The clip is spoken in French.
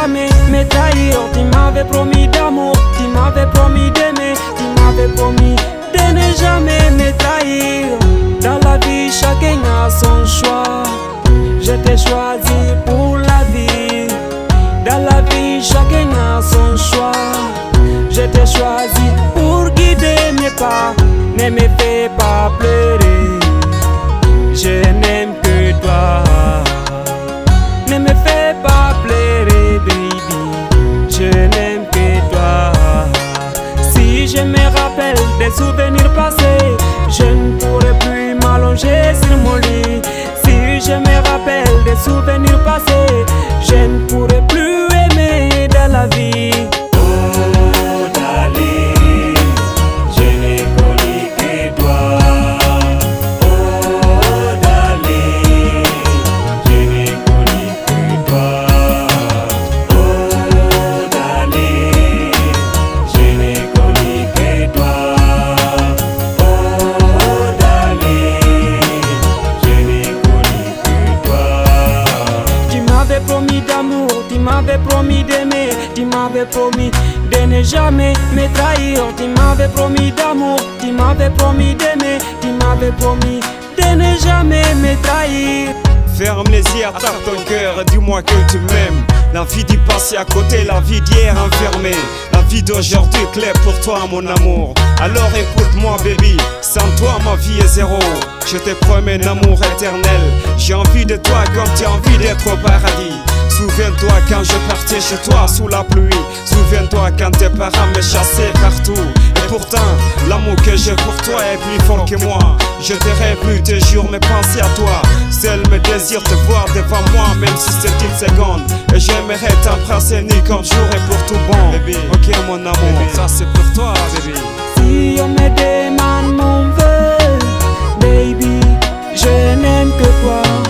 jamais. Mais d'ailleurs tu m'avais promis d'amour Tu m'avais promis d'aimer Tu m'avais promis de ne jamais. Me trahir Dans la vie chacun a son choix. Je t'ai choisi pour la vie. Dans la vie chacun a son choix. Je t'ai choisi des souvenirs passés, je ne pourrai plus m'allonger sur mon lit. Si je me rappelle des souvenirs tu m'avais promis d'aimer, tu m'avais promis de ne jamais me trahir. Tu m'avais promis d'amour, tu m'avais promis d'aimer, tu m'avais promis de ne jamais me trahir. Ferme les yeux, tape ton cœur dis-moi que tu m'aimes. La vie d'y passer à côté, la vie d'hier enfermée. La vie d'aujourd'hui claire pour toi, mon amour. Alors écoute-moi, baby. Sans toi, ma vie est zéro. Je te promets un amour éternel. J'ai envie de toi comme tu as envie d'être au paradis. Souviens-toi quand je partais chez toi sous la pluie. Souviens-toi quand tes parents me chassaient partout. Et pourtant, l'amour que j'ai pour toi est plus fort que moi. Je te rêve plus, te jure, mais penser à toi. Seul me désire te voir devant moi, même si c'est une seconde. Et j'aimerais t'embrasser nuit comme jour et pour tout bon. Baby, ok mon amour, ça c'est pour toi, baby. Si on me demande mon vœu, baby, je n'aime que toi.